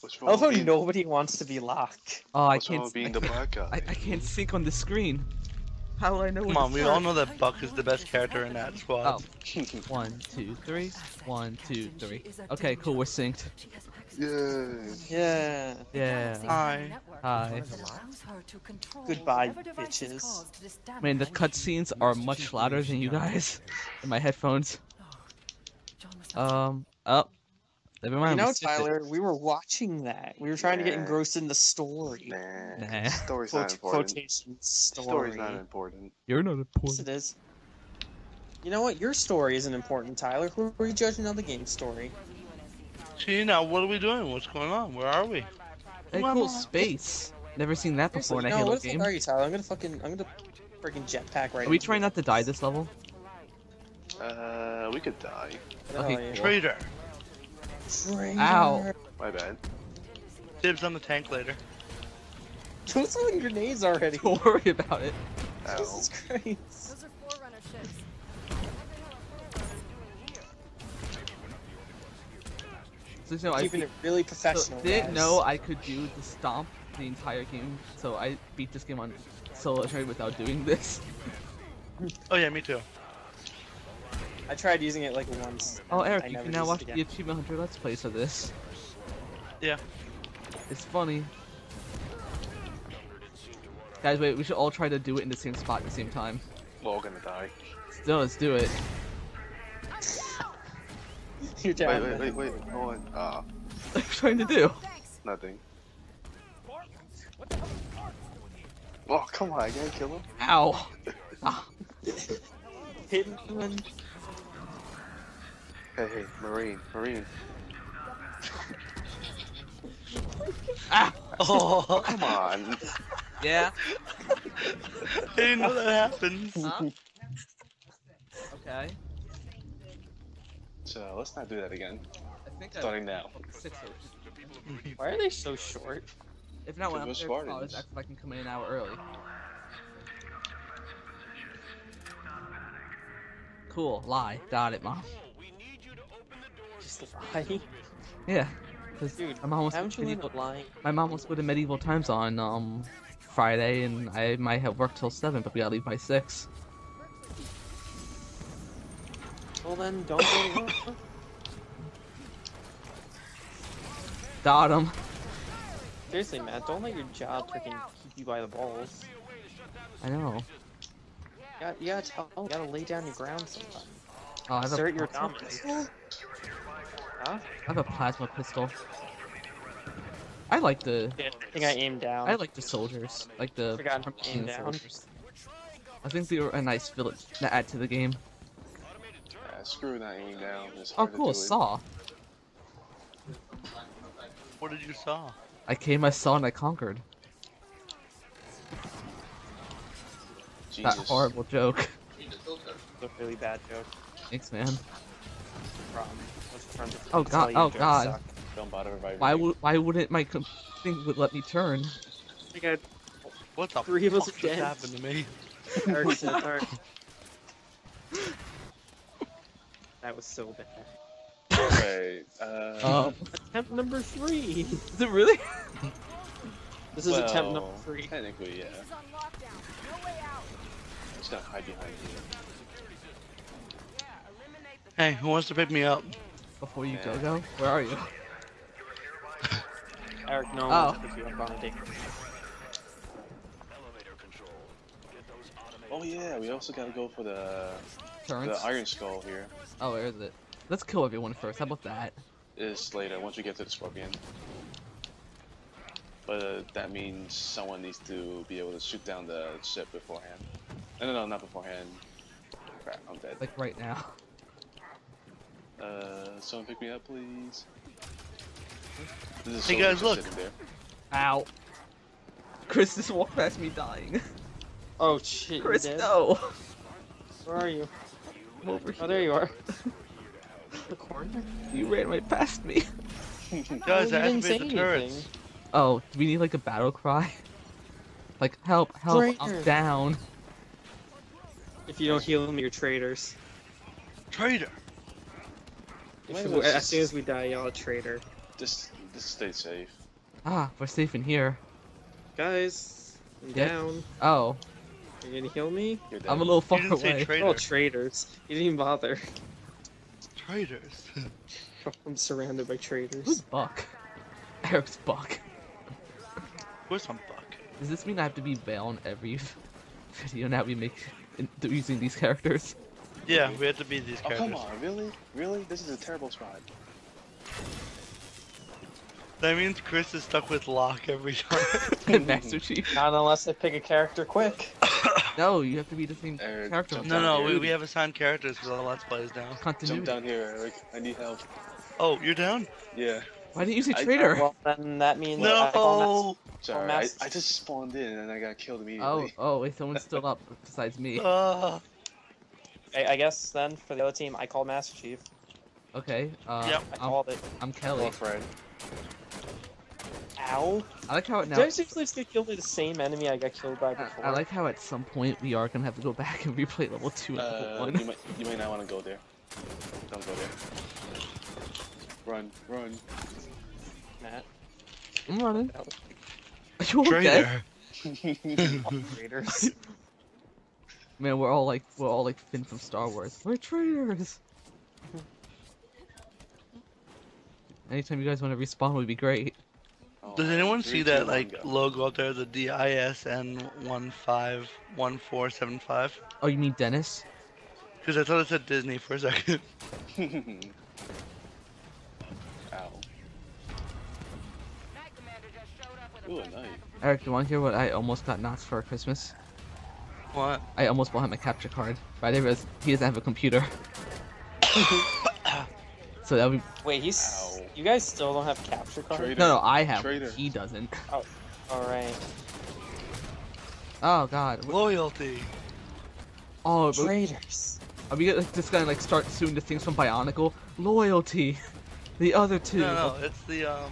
What's wrong Although being, nobody wants to be Locke. Oh, I what's wrong can't. with being I the can't, black guy? I, I can't sync on the screen. How do I know? Come on, we all know that Buck is the best character in that squad. Oh. One, two, three. One, two, three. Okay, cool. We're synced. Yay. Yeah. Yeah. Hi. Hi. Goodbye, bitches. Man, the cutscenes are much louder than you guys in my headphones. Um. Oh. Never mind. You we know, it. Tyler, we were watching that. We were trying to get engrossed in the story. Nah. Nah. Story's Quote, not important. quotation story. Story's not important. You're not Yes, important. it is. You know what? Your story isn't important, Tyler. Who are you judging on the game story? See, now what are we doing? What's going on? Where are we? Hey, Come cool on. space. Never seen that before in a no, Halo what the game. fuck are you, Tyler? I'm gonna fucking, I'm gonna freaking jetpack right. Are we trying you. not to die this level? Uh, we could die. Oh, Okay, yeah. cool. Traitor. Traitor. Ow. My bad. Dibs on the tank later. Don't throw in grenades already. Don't worry about it. Ow. Jesus Christ. Those are Forerunner ships. So, you know, I Keeping it really so, professional. didn't guys. know I could do the stomp the entire game, so I beat this game on solo trade without doing this. Oh yeah, me too. I tried using it like once. Oh, Eric, I you can now watch it the. Achievement Hunter Let's Plays of this. Yeah. It's funny. Guys, wait, we should all try to do it in the same spot at the same time. We're all gonna die. Still, let's do it. You're Wait, down. wait, wait, wait. Hold on. Ah, What are you trying to do? nothing. Oh, come on, I gotta kill him. Ow. Ah, Hidden one. Hey, hey, Marine, Marine. ah. Oh, Come on. Yeah. I didn't know that happened. Huh? Okay. So let's not do that again. I think I Starting now. six or Why are they so short? If not, when I'm there, I'll Spartans. just ask if I can come in an hour early. Cool. Lie. Got it, mom. Just lie. Yeah. Dude, my mom was Haven't you medieval, lying? my mom was with the medieval times on um Friday, and I might have worked till seven, but we gotta leave by six. Well then, don't go to work. Got him. Seriously, Matt, don't let your job freaking keep you by the balls. I know. You gotta, you gotta tell, you gotta lay down your ground sometimes. Oh, I have, a Assert your dominance. Pistol? Huh? I have a plasma pistol. I like the Yeah, I think I aimed down. I like the soldiers, like the Forgot to aim down. soldiers. I think they were a nice village to add to the game. Uh, screw that aim down. Oh, cool, to. Saw. What did you saw? I came, I saw, and I conquered. Jesus. That horrible joke. a really bad joke. Thanks, man. From what's friends with Oh, God- oh, God. suck. Don't bother reviving Why would why wouldn't my com- thing would let me turn? I got What the Three of us fuck are just dead. happened to me? Eric. That was so bad. Okay, uh, Um, Attempt number three. is it really? This is attempt number well, three. Technically, yeah. Is on lockdown. No way out. I'm just gonna hide behind you. Hey, who wants to pick me up? Before you Yeah. go go, where are you? Eric, no one Oh. wants to pick you up on a date. Oh yeah, we also gotta go for the Turns. the Iron Skull here. Oh, where is it? Let's kill everyone first. How about that? Is later once we get to the Scorpion. But uh, that means someone needs to be able to shoot down the ship beforehand. No, no, no, not beforehand. Crap, I'm dead. Like right now. Uh, someone pick me up, please. This is Hey, guys, look. sitting there. Ow. Chris just walked past me dying. Oh shit, Chris, you dead? no. Where are you? I'm over Oh, there you are. the corner? You ran right past me. Guys, I didn't say activated the turrets. anything. Oh, do we need like a battle cry? Like help, help, I'm down. If you don't heal them, you're traitors. Traitor. If Wait, you- wait, as soon as we die, y'all a traitor. Just, just stay safe. Ah, we're safe in here. Guys, I'm Yeah. down. Oh, You gonna heal me? You're. I'm a little far You away. traitor. Oh, traitors. You didn't even bother. Traitors. I'm surrounded by traitors. Who's traitors. Buck? Eric's Buck. of course I'm Buck. Does this mean I have to be Vale on every video now we make in, using these characters? Yeah, we have to be these characters. Oh characters. come on, really? Really? This is a terrible spot. That means Chris is stuck with Locke every time. and Master Chief. Not unless I pick a character quick. No, you have to be the same Eric, character. no, no, we, we have assigned characters for the Let's Plays now. Jump down here, Eric. I need help. Oh, you're down? Yeah. Why didn't you say I- traitor? Well, then that means I call No! Sorry, I, I just spawned in and I got killed oh, immediately. oh, wait, someone's still up besides me. Uh, I, I guess then for the other team, I call Master Chief. Okay, uh, Yep. I I'm, called it. I'm Kelly. Fred. Ow! I like how it now. Did I seriously just get killed by the same enemy I got killed by before? I like how at some point we are gonna have to go back and replay level two and level Uh, one. you might, you might not want to go there. Don't go there. Run, run. Matt. I'm running. Are you all dead? traitor. Traitors. Man, we're all like we're all like Finn from Star Wars. We're traitors. Anytime you guys want to respawn would be great. Oh, Does anyone see that like logo out there, the DISN one five one four seven five? Oh, you mean Dennis? Because I thought it said Disney for a second. Ow. Ooh, a knife. Eric, do you want to hear what I almost got Knox for Christmas? What? I almost bought him a capture card, but I didn't realize he doesn't have a computer. so that would Wait, he's. Ow. You guys still don't have capture card? Traitor. no, no, I have. Traitor. He doesn't. Oh, Alright. Oh God. Loyalty. Oh, Traitors. are we gonna, like, just gonna like start suing the things from Bionicle? Loyalty. The other two. No, no, it's the um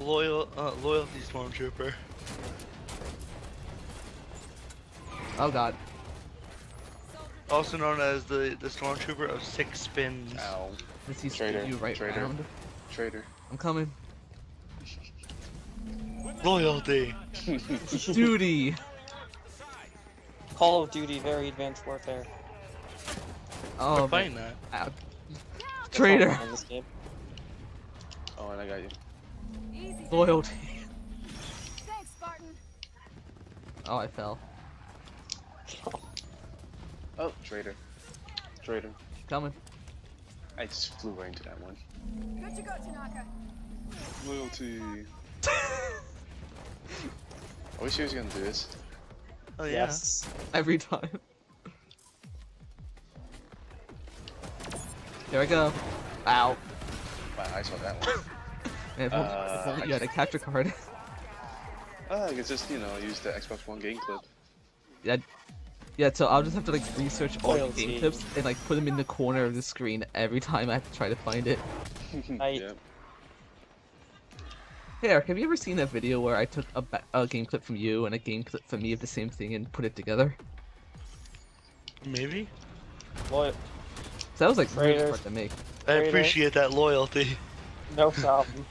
loyal uh, loyalty stormtrooper. Oh God. Also known as the the stormtrooper of six spins. Ow. Does he Traitor, you right traitor. round? Traitor. I'm coming. Loyalty. Duty. Call of Duty, very advanced warfare. Oh, We're man. playing that. Uh, Ow. Traitor. in this game. Oh, and I got you. Easy. Loyalty. Thanks, Spartan. Oh, I fell. Oh, traitor. Traitor. Coming. I just flew right into that one. Good to go, Tanaka. Loyalty. Are we serious gonna do this? Oh yeah. Yes. Every time. Here I go. Ow. Wow, I saw that one. Man, if Uh, if only you had a capture card. oh, I could just, you know, use the Xbox One game clip. yeah, yeah. So I'll just have to like research all the Loyalty. game clips and like put them in the corner of the screen every time I have to try to find it. I- yeah. Hey Eric, have you ever seen that video where I took a, a game clip from you and a game clip from me of the same thing and put it together? Maybe. Loyal. So that was like really Traitor. hard to make. I appreciate that loyalty. No problem.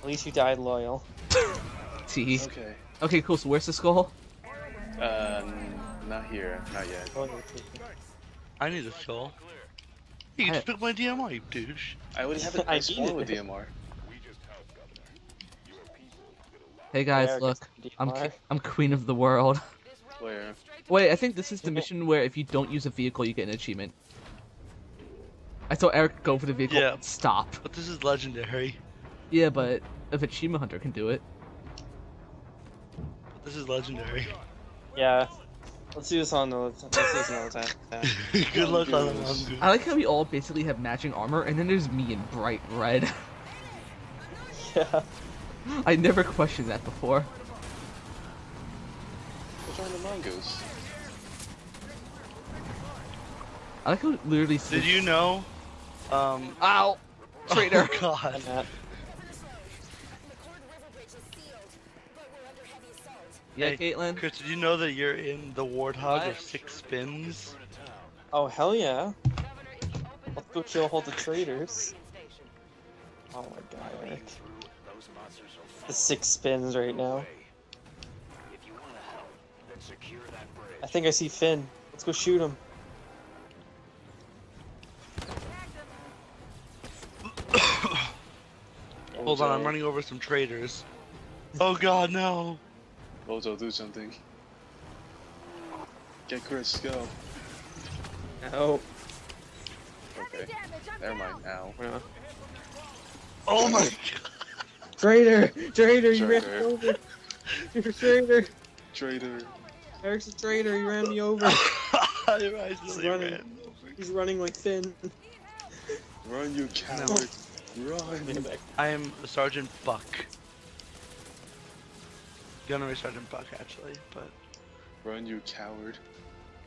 At least you died loyal. T. Okay. Okay, cool. So where's the skull? Um, not here. Not yet. I need a skull. You I- just took my DMR, you douche. I already have a I nice one with it. DMR. Hey guys, Eric, look. I'm DMR. I'm queen of the world. Where? Wait, I think this is the mission where if you don't use a vehicle, you get an achievement. I saw Eric go for the vehicle Yeah. stop. But this is legendary. Yeah, but if Achievement Hunter can do it. But this is legendary. Yeah. Let's do this on the. Let's do this another time. Yeah. Good luck on the Mongoose. mongoose. I like how we all basically have matching armor, and then there's me in bright red. yeah. I never questioned that before. What's wrong with the mongoose? I like how it literally Did you know? Um. Ow! Traitor! Oh God. Yeah, Hey, Caitlin? Chris, did you know that you're in the Warthog What? of six spins? Oh hell yeah. Let's go kill all the traitors. Oh my god, Eric. The six spins right now. I think I see Finn. Let's go shoot him. Hold on, I'm running over some traders. Oh god, no. Ojo, do something. Get Chris, go. No. Okay. Damage, Never mind. Ow. Uh, Oh my god! Traitor! Traitor, you ran me Traitor. over! You're a traitor! Traitor. Eric's a traitor, you ran me over! god. I running. ran. He's running like Finn. Run, you coward. Run. I am Sergeant Buck. Gunnery Sergeant Buck, actually, but. Run, you coward.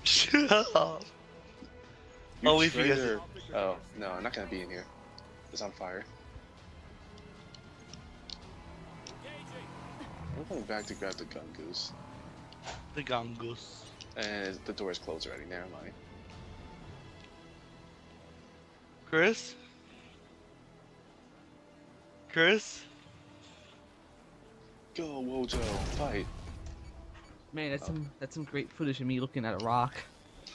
Shut up. You oh, I'll you guys-. Oh, no, I'm not gonna be in here. It's on fire. I'm going back to grab the gun goose. The Gongus. And the door is closed already, never mind. Chris? Chris? Go, Wojo, fight. Man, that's some that's some great footage of me looking at a rock.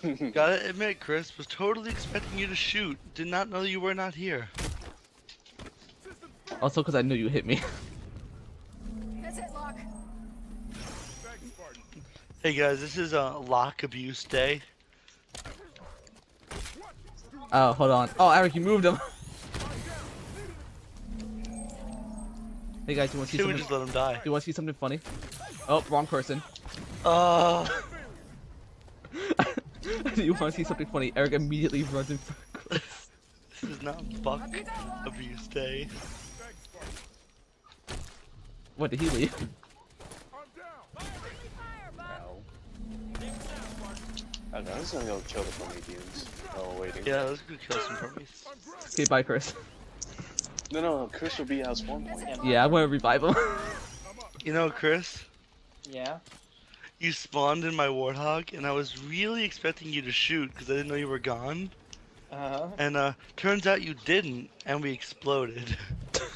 Gotta admit, Chris was totally expecting you to shoot. Did not know you were not here. Also, because I knew you hit me. That's it, Locke. Hey guys, this is uh, Locke abuse day. Oh, hold on. Oh, Eric, you moved him. hey guys, you want to see Should we something? just let him die? You want to see something funny? Oh, wrong person. Uh, you want to see something funny? Eric immediately runs in front of Chris. this is not Buck abuse day. What did he leave? Ow. Okay, I'm just gonna go kill the Prometheans. Oh, waiting. Yeah, let's go kill some Prometheus. Okay, bye, Chris. No, no, no, Chris will be out spawn point. Yeah, I want to revive him. You know, Chris, Yeah? you spawned in my Warthog, and I was really expecting you to shoot because I didn't know you were gone. Uh-huh. And uh, turns out you didn't, and we exploded.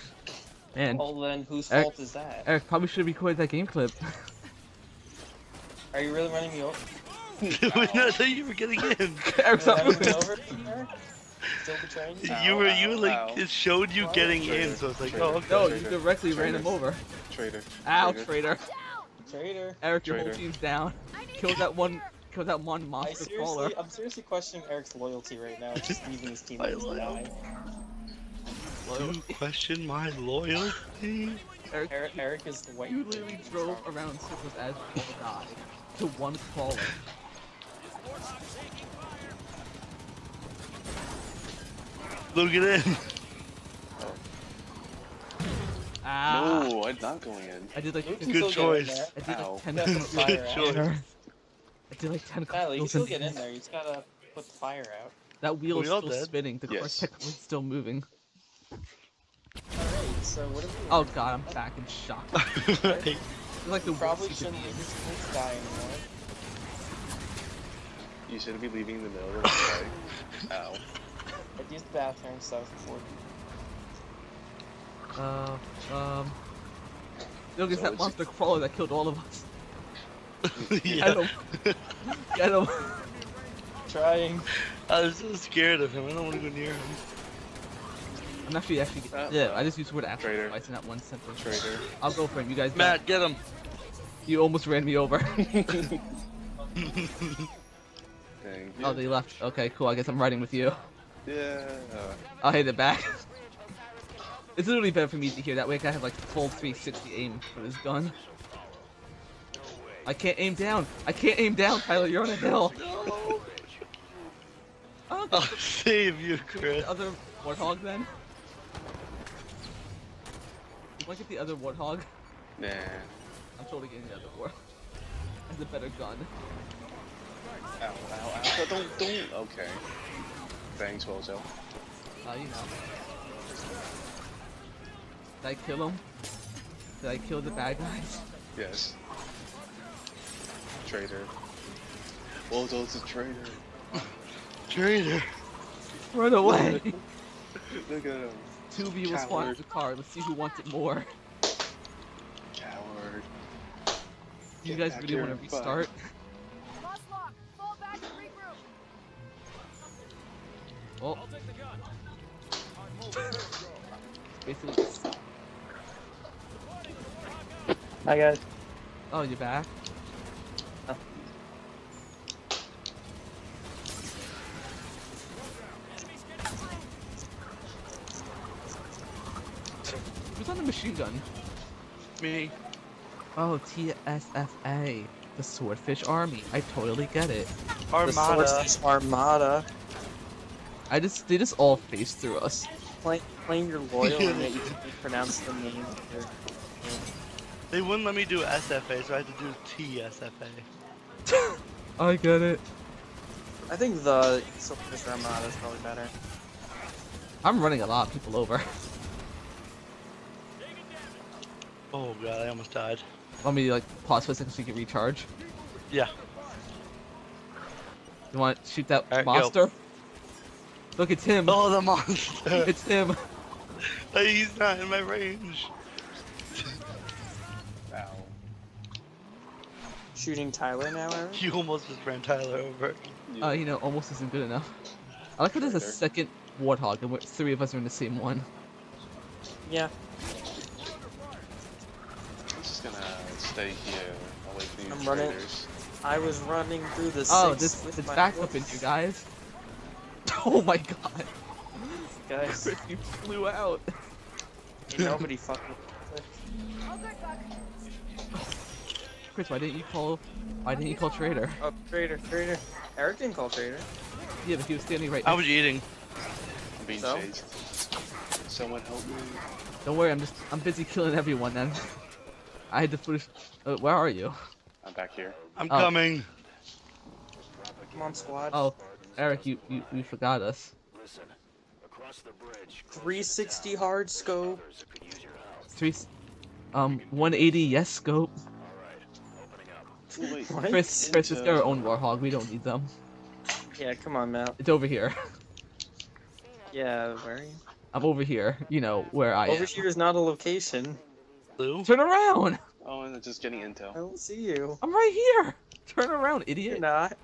Man, Well then, whose Eric- fault is that? Eric probably should have recorded that game clip. Are you really running me over? Did not know you were getting in. Eric's Are not you moving. over? Eric? Still betraying me? You were, you like, it showed you Ow. getting in, Traitor, so it's like, traitor. oh, okay. No, you Traitor. directly ran him over. Traitor. Ow, Traitor. traitor. Traitor. Eric, your whole team's down. I Kill that one. Kill that one I monster crawler. seriously, I'm seriously questioning Eric's loyalty right now, just leaving his team My to die. You question my loyalty? Eric, Eric, Eric is the white. you literally drove around in circles as people died to one crawler. Look it in. Ah, No, I'm not going in. I did like You Good still get in choice. I did Ow. like ten You gotta kills put the Good choice. I did like ten Natalie, you kills still get in there. You just gotta put the fire out. That wheel We is still did. spinning. The car's Yes. technically still moving. Alright, so what are we Oh god, I'm back in shock. It's like the Probably shouldn't could leave his team to die anymore. You shouldn't be leaving the middle of the fight. Ow. I'd use the bathroom south of 40. Uh, um. Look, it's So that it's- monster crawler that killed all of us. Get yeah. him. Get him. Trying. I was so scared of him. I don't want to go near him. I'm actually actually. Uh, Yeah, I just used the word actually Traitor. twice in that one sentence. Traitor. I'll go for him. You guys. go. Matt, get him. You almost ran me over. Dang. oh, they left. Okay, cool. I guess I'm riding with you. Yeah. I'll hit it back. it's literally better for me to hear that way. I can have like full 360 aim for this gun. I can't aim down. I can't aim down, Tyler. You're on a hill. No. I'll save you, Chris. the other warthog then. You want to get the other warthog? Nah. I'm totally getting the other war. Has a better gun. Ow, ow, ow. Don't, don't. Okay. Thanks, Wojo. Uh, you know. Did I kill him? Did I kill the bad guys? Yes. Traitor. Wojo's a traitor. Traitor. Run away! Look at him. Two of you will spawn the car. Let's see who wants it more. Coward. You Get guys really want to and fight. restart? Basically, just- Hi guys. oh, you're back. Who's on the machine gun? Me. Oh, TSFA, the Swordfish Army. I totally get it. The Armada. Swordfish Armada. I just they just all face through us. Claim, claim you're loyal and that you can pronounce the name of your They wouldn't let me do SFA, so I had to do TSFA. I get it. I think the Swordfish Armada is probably better. I'm running a lot of people over. Oh god, I almost died. Want me to like pause for a second so you can recharge? Yeah. You want to shoot that monster? go. Monster? Look, it's him. Oh, the monster! It's him. He's not in my range. Ow. Shooting Tyler now, Eric? You almost just ran Tyler over. Yeah. Uh, you know, almost isn't good enough. I like how there's a Sure. second warthog and we're, three of us are in the same one. Yeah. I'm just gonna stay here away from you I'm running- traitors. I was running through the Oh, this with it's my back up in you guys. Oh my god. Guys, Chris, you flew out. ain't nobody fucking. All good, Buck. Chris, why didn't you call? Why didn't you call Trader? Oh, traitor, traitor. Eric didn't call traitor. Yeah, but he was standing right. I Next. was eating. I'm being So? chased. Someone help me. Don't worry, I'm just I'm busy killing everyone. Then I had to finish. Uh, where are you? I'm back here. I'm Oh. coming. Come on, squad. Oh, Eric, you you, you forgot us. 360 hard scope. Three, um, 180 yes scope. Wait. What? Chris, Chris, it's their own warthog. We don't need them. Yeah, come on, Matt. It's over here. Yeah, where are you? I'm over here. You know where I Over am. here is not a location. Blue. Turn around. Oh, and it's just getting intel. I don't see you. I'm right here. Turn around, You're idiot. not.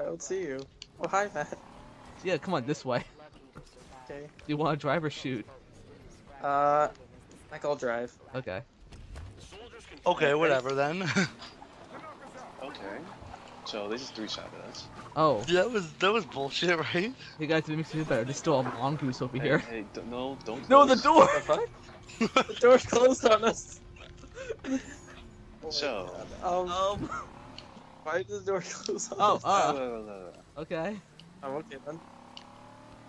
I don't see you. Oh, hi, Matt. Yeah, come on this way. Okay. Do you want to drive or shoot? Uh, I call drive. Okay. Okay, whatever then. Okay. So they just three shot at us. Oh, that was that was bullshit, right? hey guys, it makes me feel better. There's still a mongoose over Hey, here. hey, don't, no, don't. No, the door. The the door's closed on us. So- God. Um, Um. why did the door close on Oh, us? Oh, uh. no, no, no, no. Okay. I'm okay then.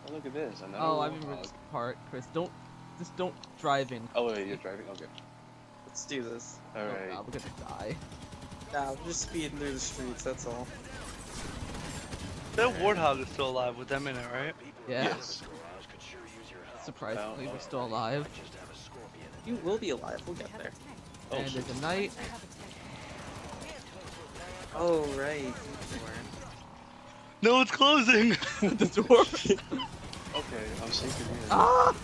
Oh, look at this. Another Oh, I warthog. remember this part, Chris. Don't, just don't drive in. Oh wait, you're driving. Okay. Let's do this. Oh, all Oh, right. God, we're gonna die. Nah, I'm just speeding through the streets, that's all. That warthog is still alive with them in it, right? Yeah. Yes. Surprisingly, Oh, we're oh. still alive. You will be alive, we'll get there. Oh, and there's a knight. Oh, right. No, it's closing. the door. Okay, I'm safe in here. ah!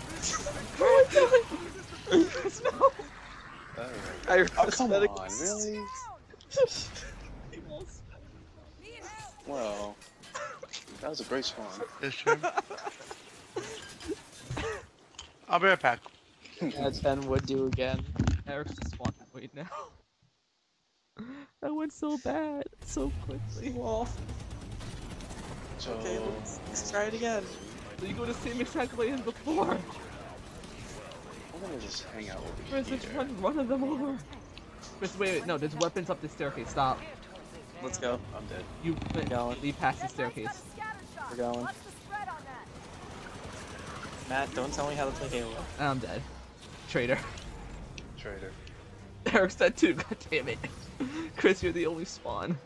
Chris, no! Alright. I Oh, come on, really? Well, that was a great spawn. That's true. I'll be right back. As Ben would do again. Eric's just spawning right now. That went so bad, so quickly. Well, So, okay, let's, let's try it again. So you go the same exact way as before. I'm gonna just hang out over Chris, here. just run one of them over. Chris, wait, wait, no, there's weapons up the staircase. Stop. Let's go. I'm dead. You went going. leave past the staircase. We're going. What's the spread on that? Matt, don't tell me how to play Halo. I'm dead. Traitor. Traitor. Eric's dead too, god damn it. Chris, you're the only spawn.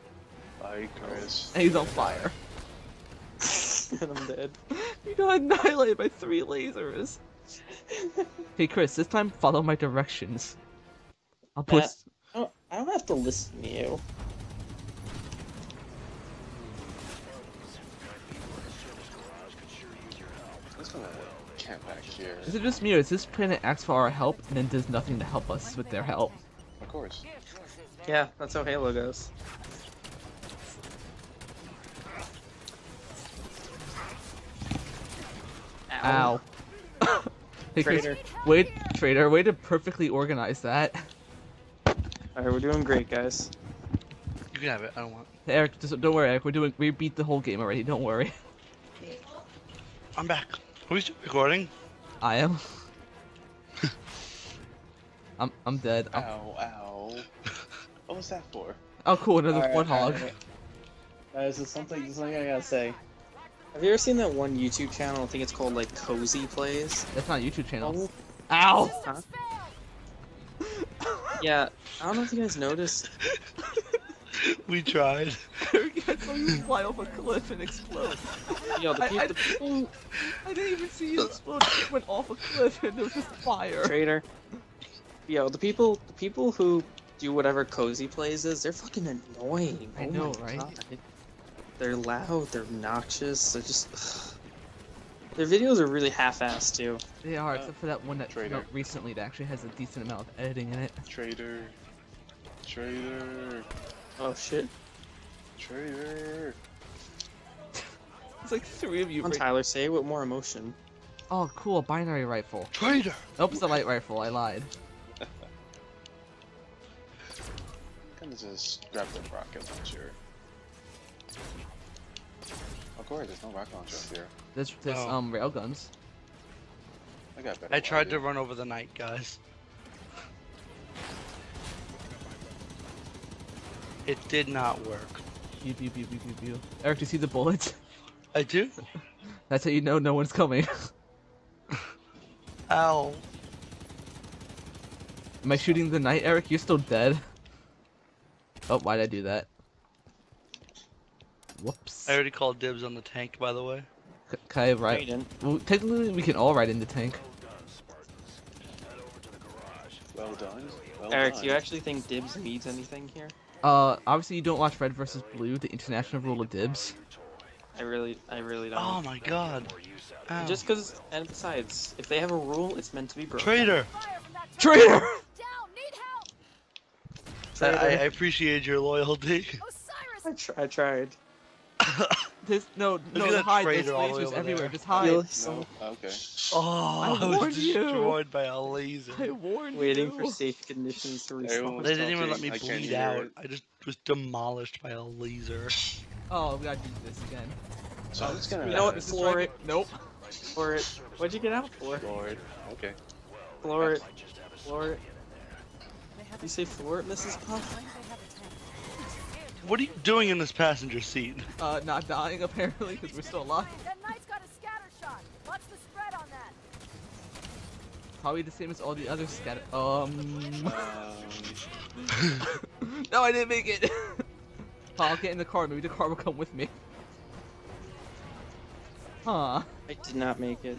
Bye, Chris. And he's on fire. and I'm dead. You got annihilated by three lasers. Hey Chris, this time follow my directions. I'll uh, put. Matt. I don't, I don't have to listen to you. I'm just gonna camp back here. Is it just me or is this planet asks for our help and then does nothing to help us with their help? Of course. Yeah, that's how Halo goes. Ow. hey, Chris, Traitor. wait, traitor, way to perfectly organize that. Alright, we're doing great, guys. You can have it. I don't want. Hey, Eric, just, don't worry, Eric. We're doing. We beat the whole game already. Don't worry. I'm back. Are we recording? I am. I'm. I'm dead. I'm- Ow, ow. What was that for? oh, cool. Another Alright, warthog. alright. Guys, there's something, there's something I gotta say. Have you ever seen that one YouTube channel? I think it's called like Cozy Plays. That's not a YouTube channel. Oh, Ow! huh? Yeah, I don't know if you guys noticed. we tried. Eric, I saw you fly off a cliff and explode. Yo, the, I- I- the people, I didn't even see you explode. You went off a cliff and there was just fire. traitor. Yo, the people, the people who do whatever Cozy Plays is, they're fucking annoying. I Oh know, my right? God. They're loud. They're obnoxious. They're just. Their videos are really half-assed too. They are, uh, except for that one that came out recently that actually has a decent amount of editing in it. Trader. Trader. Oh shit! Trader. It's like three of you. Come on, Tyler, say it with more emotion. Oh, cool, a binary rifle. Trader! Nope, it's a light rifle. I lied. Kinda just grab the rocket launcher. Of course, there's no rocket launcher up here. There's, there's Oh. um railguns. I got better. I tried to run over the knight, guys. It did not work. Pew, pew, pew, pew, pew, pew. Eric, do you see the bullets? I do? That's how you know no one's coming. Ow. Am I shooting the knight, Eric? You're still dead. Oh, why'd I do that? Whoops. I already called dibs on the tank, by the way. C- Can I No, ride? you. Well, technically, we can all ride in the tank. Well done. Well Eric, done. do you actually think Dibs means anything here? Uh, obviously you don't watch Red versus Blue, the international rule of dibs. I really, I really don't. Oh my god. Ow. Just because, and besides, if they have a rule, it's meant to be broken. Traitor. Fire from that Traitor! Down! Need! I, I appreciate your loyalty. Osiris! I, tr- I tried. There's no, no, that hide. There's traitor all the way lasers over everywhere. there. Just hide. Feel No? Okay. Oh, oh, I I, was warned you. destroyed by a laser. I warned you. waiting you. for safe conditions to Everyone respawn. They didn't even let me I bleed out. it. I just was demolished by a laser. Oh, we gotta do this again. So I'm just gonna. You know what? Is this Floor right? it. Nope. Floor it. What'd you get out for? Lord. Okay. Floor it. Floor it. You say floor it, Mrs. Puff? What are you doing in this passenger seat? Uh, not dying apparently because we're still alive. That knight's got a scatter shot. What's the spread on that? Probably the same as all the other scatter. Um. No, I didn't make it. I'll get in the car. Maybe the car will come with me. Huh. I did not make it.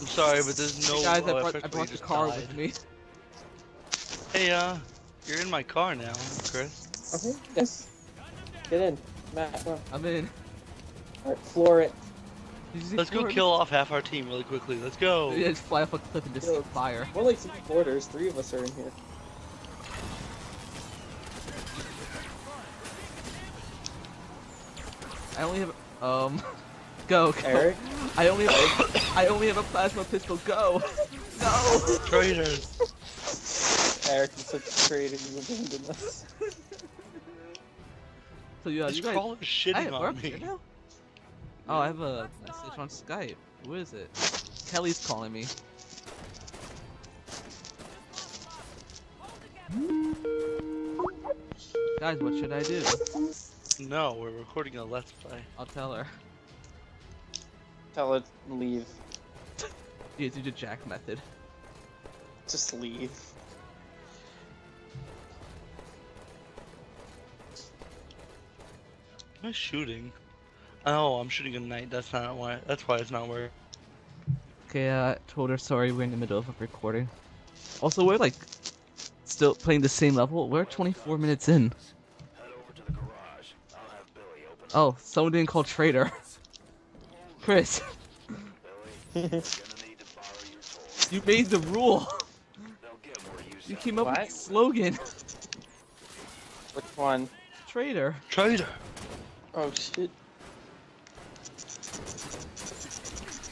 I'm sorry, but there's no. Hey guys, I brought, I brought the car died. with me. Hey, uh, you're in my car now, Chris. Okay, yes. Get in. Matt, come on. I'm in. Alright, floor it. Did you see Let's go kill off half our team really quickly. Let's go. Yeah, just fly off a cliff and just Yo. fire. More like three quarters. Three of us are in here. I only have um. Go, go. Eric? I only have I only have a plasma pistol. Go. No. Traitors. Eric is such a traitor. You abandoned us. So yeah, uh, This you guys. crawler is shitting Hey, we're on up here me. now. Oh, I have a message on Skype. Who is it? Kelly's calling me. Guys, what should I do? No, we're recording a let's play. I'll tell her. Tell it leave. Yeah, do the Jack method. Just leave. Am I shooting? Oh, I'm shooting a knight. That's not why. That's why it's not working. Okay, uh, told her sorry. We're in the middle of a recording. Also, we're like still playing the same level. We're 24 minutes in. Oh, someone didn't call traitor. Chris. You made the rule. You came up with What? the slogan. Which one? Traitor. Traitor. Oh shit.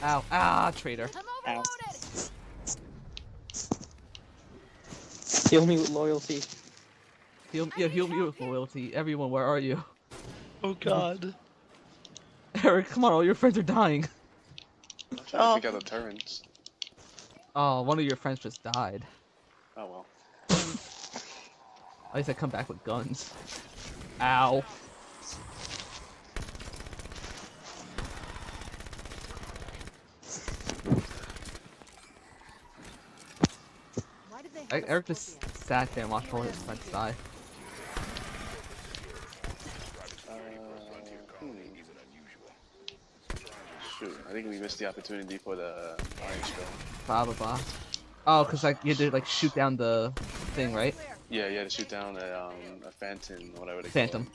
Ow. Ah, traitor. I'm Ow. overloaded. Heal me with loyalty. Heal, yeah, heal me with loyalty. Everyone, where are you? Oh god. Eric, come on, all your friends are dying. I'm trying Oh. to pick out the turrets. Oh, one of your friends just died. Oh well. At least I come back with guns. Ow. Why did they I, have us Eric just sat there and watched all his friends die. Uh, hmm. Shoot, I think we missed the opportunity for the orange girl. Blah blah blah. Oh, cause like you had to like shoot down the thing, right? Yeah, you had to shoot down a um a phantom or whatever they call Phantom. it.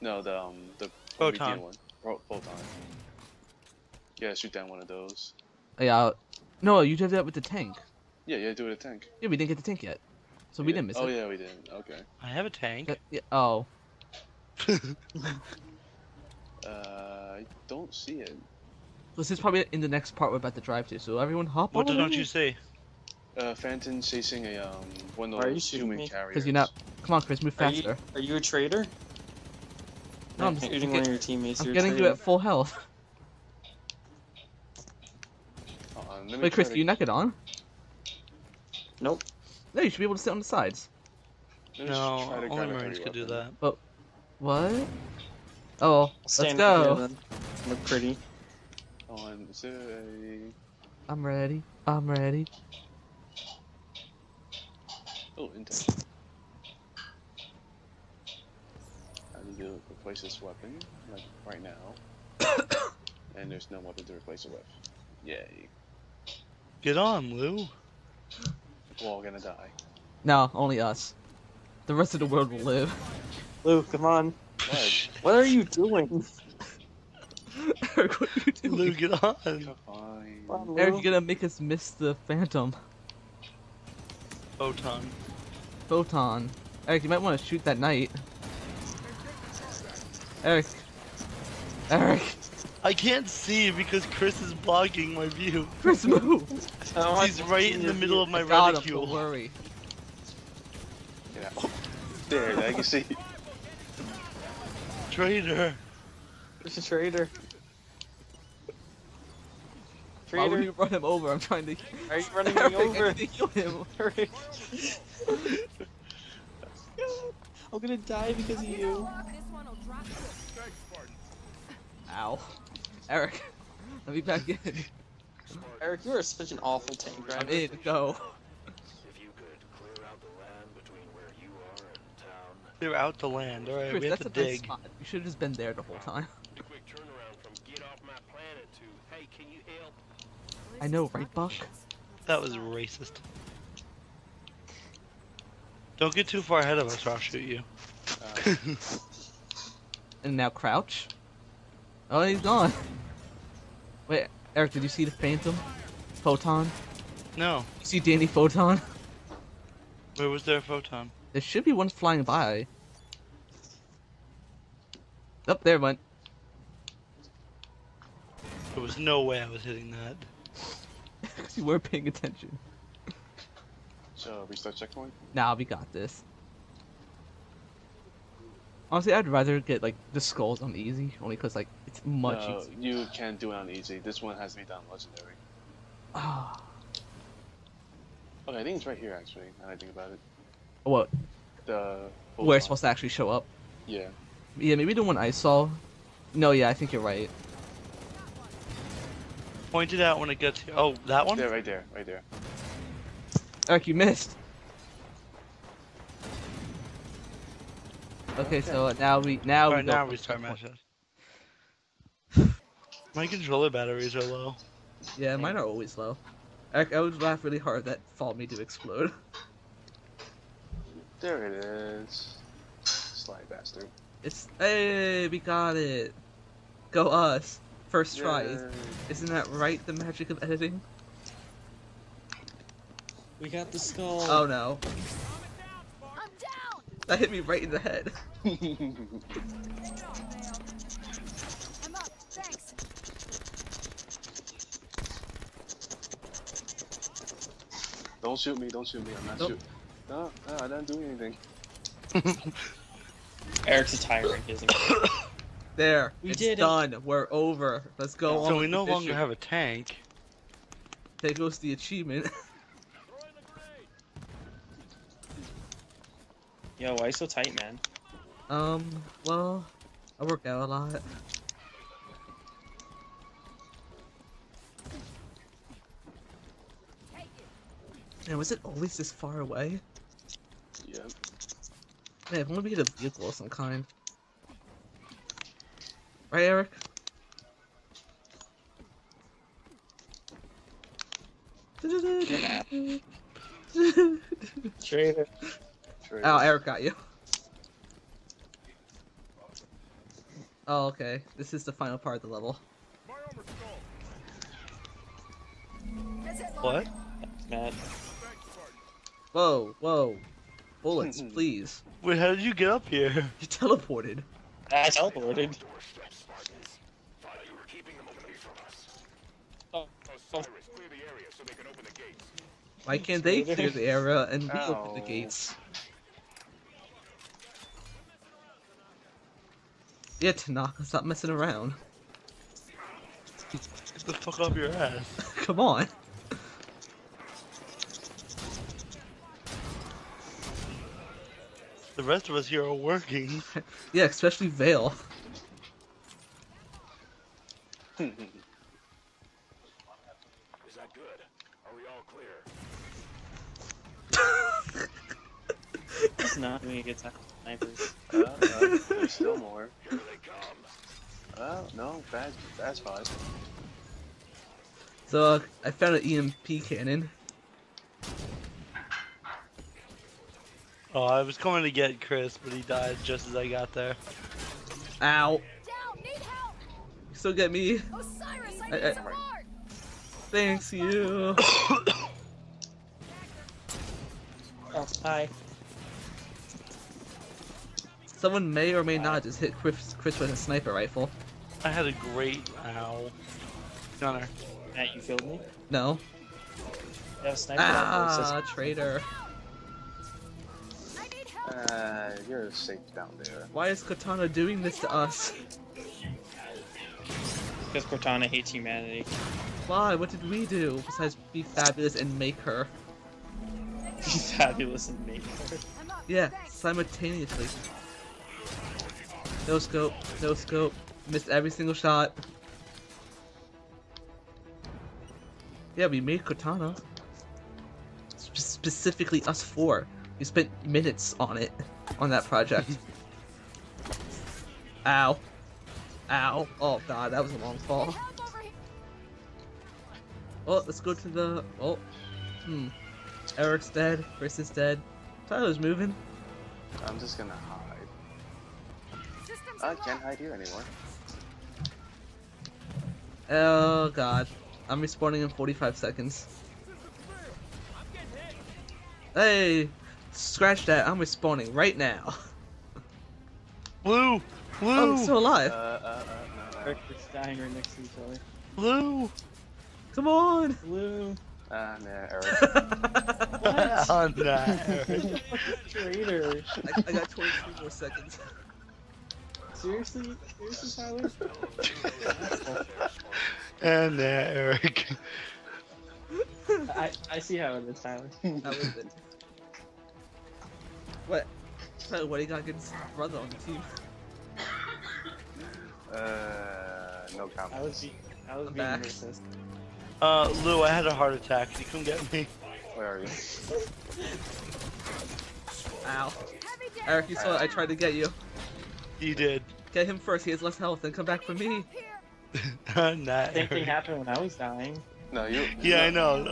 No, the um the Photon. Promethean one. Pro- photon. Yeah, shoot down one of those. Yeah. No, you did that with the tank. Yeah, yeah, do it at tank. Yeah, we didn't get the tank yet, so we Yeah. didn't miss Oh it. Oh, yeah, we didn't. Okay. I have a tank. Yeah, yeah, Oh, Uh, I don't see it. this is probably in the next part we're about to drive to. So everyone, hop What on. don't you say? Uh, Phantom chasing a um one of are you those shooting human me? carriers. Because you're not. Come on, Chris, move Are you, faster. are you a traitor? No, I'm You're just- shooting one of your teammates. I'm you're a getting you traitor. at full health. Hold on, let me Wait, Chris, do you knock it on? Nope. No, you should be able to sit on the sides. let me just No, try to only grab a Marines could do that. But What? Oh, let's go. here, then. Look pretty. On, is there a... I'm ready. I'm ready. Oh, intel. I need to replace this weapon, like, right now. and there's no weapon to replace it with. Yay. Get on, Lou. We're all gonna die. No, only us. The rest of the world will live. Lou, come on. What? What are you doing? Eric, what are you doing? Lou, get on. Fine. Come on, Eric, Lou. you're gonna make us miss the Phantom. Photon. Photon. Eric, you might want to shoot that knight. Eric. Eric. I can't see because Chris is blocking my view. Chris, move. He's right in the middle of my I got him, don't worry. Get out. There, I can see. Traitor. There's a traitor. Why would Traitor, you run him over? I'm trying to. are you running me Eric, I over? need to heal him. Eric. I'm gonna die because of you. This one will drop quick. Ow. Eric, let me back in. Eric, you are such an awful tank driver. I'm in. Go. If you could clear out the land between where you are and town. They're out to land. Alright, we have that's to a nice dig. spot. You should have just been there the whole time. A quick turnaround from get off my planet to hey, can you help? I know, right, Buck? That was racist. Don't get too far ahead of us or I'll shoot you. Uh, And now crouch. Oh, he's gone. Wait, Eric, did you see the Phantom? Photon? no. You see Danny Photon? Where was there a photon? There should be one flying by. Up there it went. There was no way I was hitting that. Because you weren't paying attention. so, restart checkpoint? Nah, we got this. Honestly, I'd rather get like the skulls on easy, only because like it's much no, easier. you can't do it on easy. This one has to be done legendary. Ah, Okay, I think it's right here, actually, now that I think about it. what? The... Where it's supposed to actually show up? Yeah. Yeah, maybe the one I saw. No, yeah, I think you're right. Point it out when it gets here. Oh, that one? There, right there, right there. Eric, you missed. Okay, so uh, now we now Alright, we go now we start matches. My controller batteries are low. Yeah, mine are always low. Eric, I would laugh really hard that fault me to explode. There it is. Sly bastard. It's hey, we got it. Go us. First try. Is- Yay. Isn't that right? The magic of editing? We got the skull. Oh no. I'm down. That hit me right in the head. I'm up. Thanks. don't shoot me, don't shoot me, I'm not Nope. shooting. No, no, I didn't do anything. Eric's a tyrant, isn't he? There. We it's did it. done. We're over. Let's go on. So we no longer have a tank. There goes the achievement. Yo, why you so tight, man? um, well, I work out a lot. Man, was it always this far away? Yep. Man, if only we get a vehicle of some kind. Right, Eric? Traitor. True. Oh, Eric got you. Oh, okay. This is the final part of the level. What? Matt. Whoa, whoa. Bullets, hmm. please. Wait, how did you get up here? You teleported. I teleported. Oh, oh, Why can't they clear the area and we open the oh. gates? Yeah, Tanaka, stop messing around. Get the fuck off your ass. Come on. The rest of us here are working. Yeah, especially Vale. Is that good? Are we all clear? It's not doing a good time. Snipers. Uh, uh, there's still more. Here they come. Uh, no, bad, that's fine. So, uh, I found an EMP cannon. Oh, I was coming to get Chris, but he died just as I got there. Ow. Down. Need help. You still get me. Osiris, I I- need I- some. Thanks, you. Oh, hi. Someone may or may not just hit Chris, Chris with a sniper rifle. I had a great ow. Gunner. Matt, you killed me? No. You have a sniper rifle. It says- Ah, traitor. I need help. Uh, you're safe down there. Why is Katana doing this to us? Because Cortana hates humanity. Why? What did we do besides be fabulous and make her? She's fabulous and make I'm. Yeah, simultaneously. No scope, no scope. Missed every single shot. Yeah, we made Cortana. Spe- specifically us four. We spent minutes on it, on that project. Ow. Ow. Oh god, that was a long fall. help over here. Well, let's go to the. Oh. Hmm. Eric's dead. Chris is dead. Tyler's moving. I'm just gonna hide. Systems I can't hide here anymore. Oh god. I'm respawning in 45 seconds. Hey! Scratch that, I'm respawning right now. Blue! Oh, Blue! I'm still Uh, alive. uh, uh, no, no. Dying right next to each other. Blue! Come on! Blue. Ah, nah, Eric. What? On that. Traitor. I, I got 23 more seconds. Seriously? Seriously, Tyler? and that, Eric. I, I see how it is, Tyler. That was it. What? Tyler, what do you got against brother on the team? uh, no I comment. was be, I was I'm being back. racist. Uh, Lou, I had a heart attack. Can you come get me? Where are you? Ow. Eric, you saw it, I tried to get you. You did. Get him first, he has less health, then come back for me. Here. That, Same thing Eric. happened when I was dying. No, you. Yeah, I know.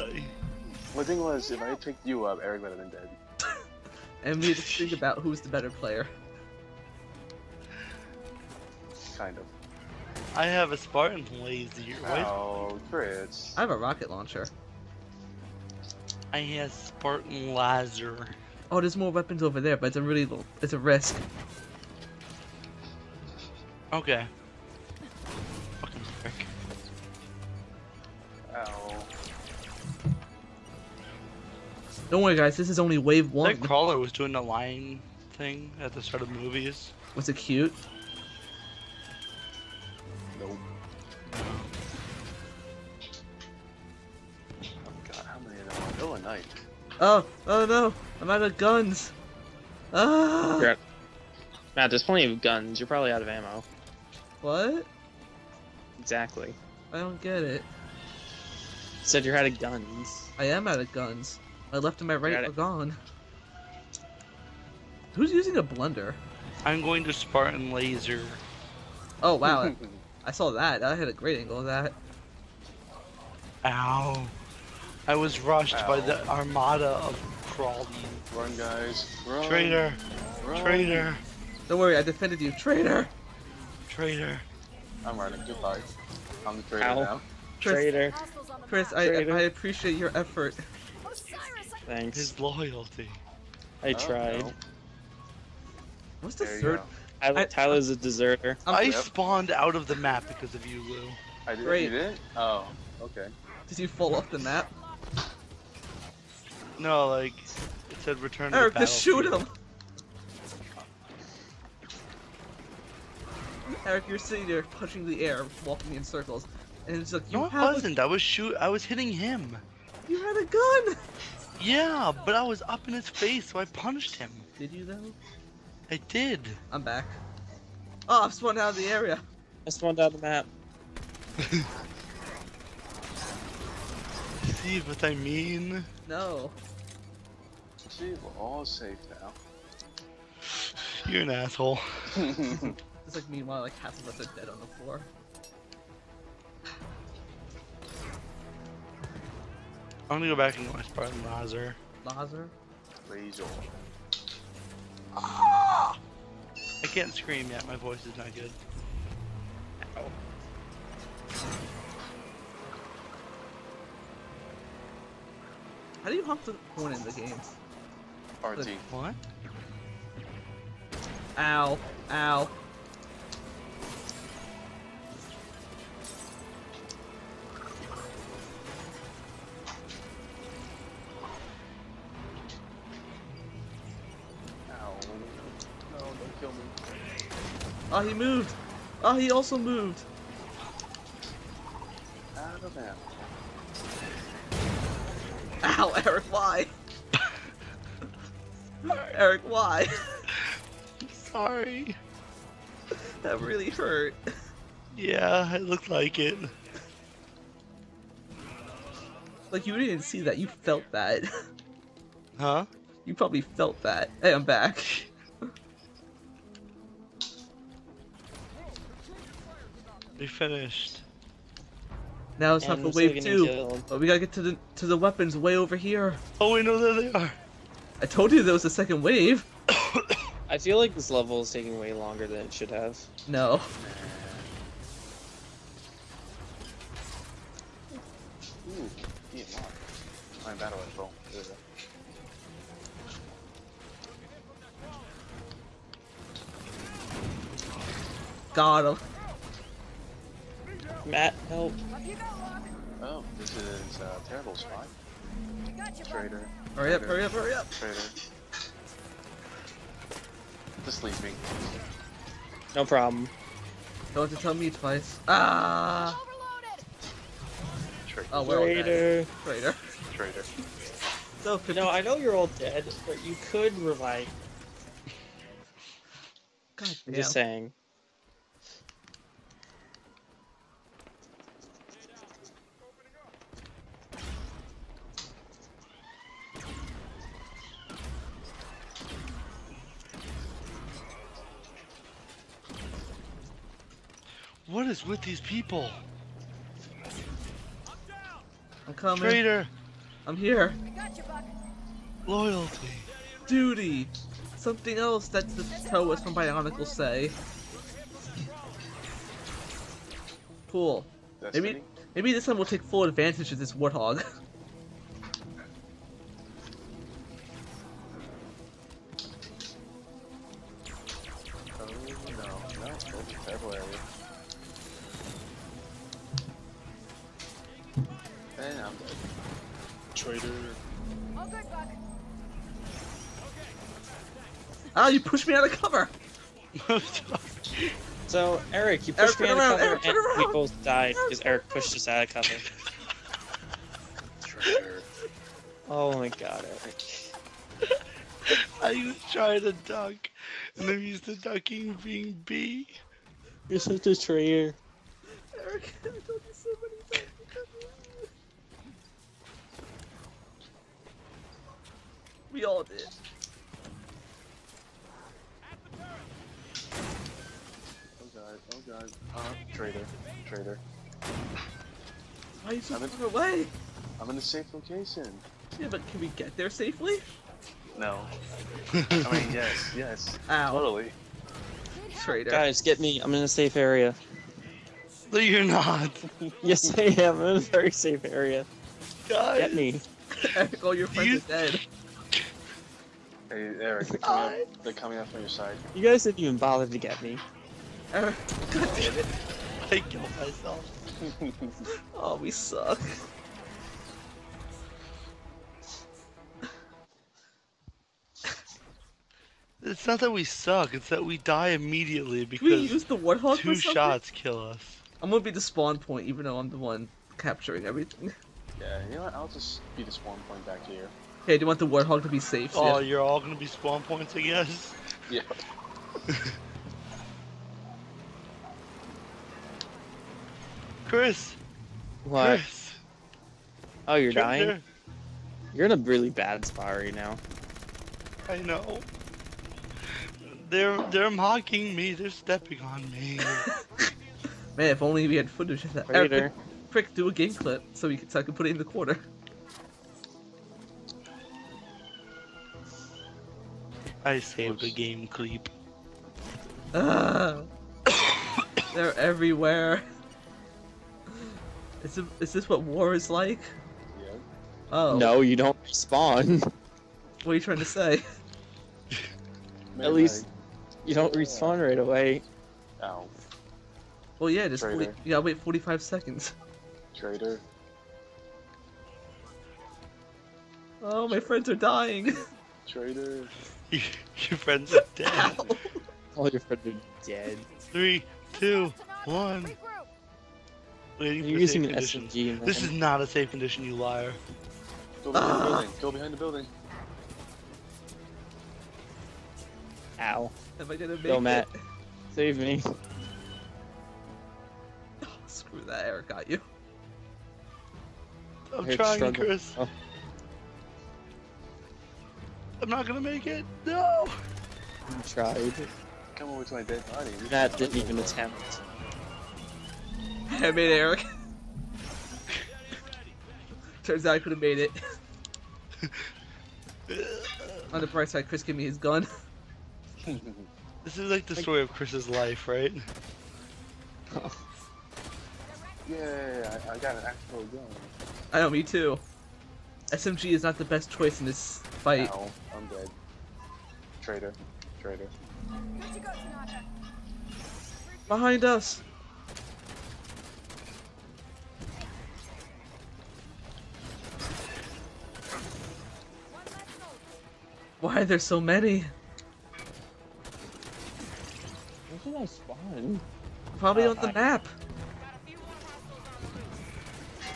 The thing was, if I had picked you up, Eric would have been dead. And we just think about who's the better player. Kind of. I have a Spartan laser. What? Oh, Chris. I have a rocket launcher. I have Spartan laser. Oh, there's more weapons over there, but it's a really it's a risk. Okay. Fucking prick. Ow. Don't worry, guys. This is only wave one. That crawler was doing the line thing at the start of movies. Was it cute? Nope. Oh god, how many of them? Oh, a knife. Oh, oh no! I'm out of guns. Ah! Matt, there's plenty of guns. You're probably out of ammo. What? Exactly. I don't get it. said you're out of guns. I am out of guns. My left and my right Got are it. gone. Who's using a blender? I'm going to Spartan laser. Oh wow! I saw that. I had a great angle of that. Ow. I was rushed by the armada of crawling. Run, guys. Run. Traitor. Run. Traitor. Don't worry, I defended you, traitor. Traitor. I'm running. Goodbye. I'm the traitor Ow. now. Chris, Traitor. Hostiles on the Chris. I, Traitor. I appreciate your effort. Thanks. His loyalty. I Oh, tried. no. What's the There you third? go. Tyler, I- Tyler's a deserter. I'm- I Yep. spawned out of the map because of you, Lou. I did. Great. You did? Oh, okay. Did you fall off the map? No, like, it said return to Eric, the just shoot him. Eric, you're sitting there punching the air, walking in circles, and it's like you No, it have wasn't. I was shoot. I was hitting him. You had a gun. Yeah, but I was up in his face, so I punched him. Did you though? I did. I'm back. Oh, I've spawned out of the area. I spawned out of the map. See what I mean? No. See, we're all safe now. You're an asshole. It's like meanwhile, like half of us are dead on the floor. I'm gonna go back and get my Spartan laser. Lazar. Laser. I can't scream yet. My voice is not good. How do you honk the horn in the game? RT. What? Ow. Ow. Ow. Oh, he moved. Oh, he also moved. Out of ammo. Ow, Eric, why? Eric, why? Sorry. that really hurt. Yeah, it looked like it. Like, you didn't see that, you felt that. Huh? You probably felt that. Hey, I'm back. We finished. Now it's time And for wave getting two. But we gotta get to the to the weapons way over here. Oh, we know there they are. I told you there was a second wave. I feel like this level is taking way longer than it should have. No. Ooh, EMR. My battle rifle. There we go. Got him. Matt, help. Up you go, Locke. Oh, this is a terrible spot. Gotcha, bud. Traitor. Hurry up, hurry up, hurry up. Traitor. Just leave me. No problem. Don't have to tell me twice. Ah. Overloaded. Traitor. Oh, we're all dead. Traitor. Traitor. Traitor. So, You know, I know you're all dead, but you could revive. God I'm damn. just saying. What is with these people? I'm coming. Traitor. I'm here. Gotcha, Buck. Loyalty. Duty. Something else that the Toas from Bionicle say. cool. Destiny? Maybe maybe this time we'll take full advantage of this warthog. pushed me out of cover. So Eric, you Eric, pushed me out around, of cover, Eric, turn and we both died because Eric pushed us out of cover. Oh my god, Eric. I was trying to duck, and I'm used to ducking being B. You're such a traitor. Eric, I told you so many times. We all did. Oh god, oh god. Uh, traitor. Traitor. Why are you so I'm in- far away? I'm in a safe location. Yeah, but can we get there safely? No. I mean, yes, yes. Ow, Totally. Need traitor. Guys, get me. I'm in a safe area. No, you're not. Yes, I am. I'm in a very safe area. Guys. Get me. Eric, all your friends You- are dead. Hey, Eric, they're coming, up, they're coming up from your side. You guys didn't even bother to get me. Eric, uh, god damn it. I killed myself. Oh, we suck. It's not that we suck, it's that we die immediately Can we because use the warthog two shots kill us. I'm gonna be the spawn point, even though I'm the one capturing everything. yeah, you know what? I'll just be the spawn point back here. Hey, do you want the warthog to be safe? Oh, Sid? you're all gonna be spawn points, I guess? Yeah. Chris! What? Chris! Oh, you're check dying? there. You're in a really bad spot right now. I know. They're they're mocking me. They're stepping on me. Man, if only we had footage of that. Eric, Traitor. Frick, do a game clip so we can, so I can put it in the corner. I saved a game clip. Ah, they're everywhere. Is, it, is this what war is like? Yeah. Oh, No, you don't respawn. What are you trying to say? At least- You don't respawn right away. I- Ow. Well, yeah, just 40, you gotta wait 45 seconds. Traitor. Oh, my friends are dying. Traitor. Your friends are dead. All your friends are dead. Three, two, one. Regroup. Waiting You're for using safe an condition. SMG. Man. This is not a safe condition, you liar. Go behind Ah. the building. Go behind the building. Ow. Am I gonna make Go, Matt. it? Save me. Screw that, Eric got you. I'm trying, struggled. Chris. Oh. I'm not gonna make it. No. You tried. Come over to my dead body. We Matt didn't even attempt. I made it, Eric. Turns out I could have made it. On the bright side, Chris gave me his gun. This is like the story of Chris's life, right? yeah, I, I got an actual gun. I know, me too. SMG is not the best choice in this fight. Ow, I'm dead. Traitor. Traitor. Good to go, Tanaka. Behind us! Why are there so many? Where did I spawn? Probably Oh, on the hi. map.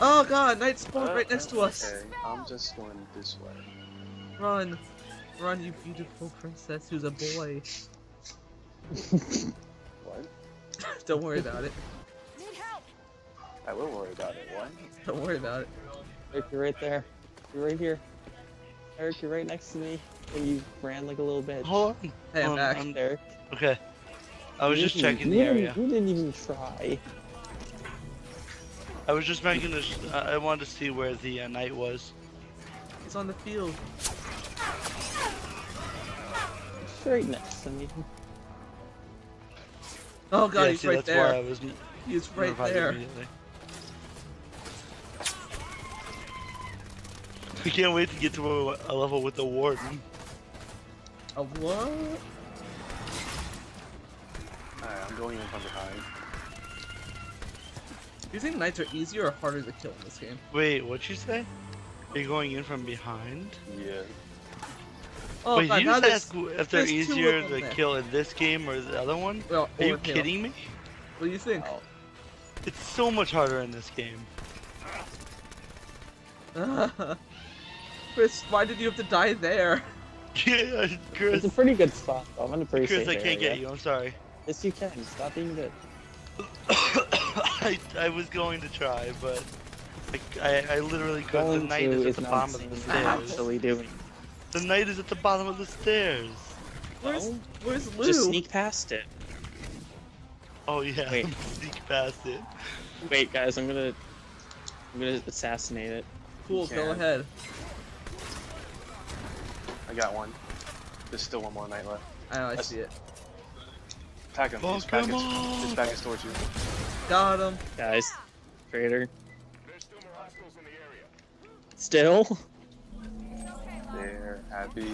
Oh god, knight spawned oh, right next to us. Okay, I'm just going this way. Run. Run, you beautiful princess who's a boy. What? Don't worry about it. Need help. I will worry about it. What? Don't worry about it. Eric, you're right there. You're right here. Eric, you're right next to me. And you ran like a little bitch. Hold on. Hey, I'm Hold on, back. I'm- Eric. okay. I was you just checking the area. You didn't even try. I was just making this. I I wanted to see where the uh, knight was. He's on the field. It's right next to me. Oh god, yeah, he's see, right that's there. why I was. He is right Revive there. Immediately. I can't wait to get to a, a level with the warden. A what? Alright, I'm going in from behind. Do you think knights are easier or harder to kill in this game? Wait, what'd you say? Are you going in from behind? Yeah. Oh, Wait, God, you now just ask if they're there's two of easier to there. kill in this game or the other one? well, Are you or kidding me? What do you think? Oh. It's so much harder in this game. Chris, why did you have to die there? Yeah, Chris. It's a pretty good spot. Though. I'm gonna appreciate Chris, I the can't get you. I'm sorry. Yes, you can. Stop being good. I, I was going to try, but I, I, I literally couldn't. The Going knight is at the bottom of the saying stairs. actually doing. The knight is at the bottom of the stairs. Where's, Oh, where's Lou? Just sneak past it. Oh yeah, Wait. sneak past it. Wait, guys, I'm gonna, I'm gonna assassinate it. Cool, go ahead. I got one. There's still one more knight left. I know, I That's- see it. Attack him. He's Fuck back, him his, up. his back is towards you. Got him. Guys, traitor. There's still more hostiles in the area. Still. It's okay, love. There, happy.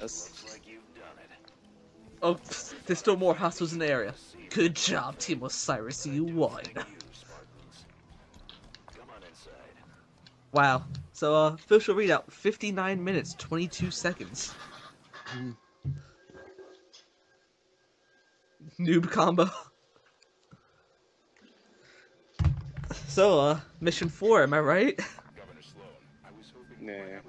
Yes. Like you've done it. Oh, there's still more hostiles in the area. Good job, Team Osiris, you won. Thank you, Spartans. Come on inside. Wow. So, uh, official readout 59 minutes, 22 seconds. Noob combo. So, uh, mission 4, am I right? Governor Sloan, I was hoping you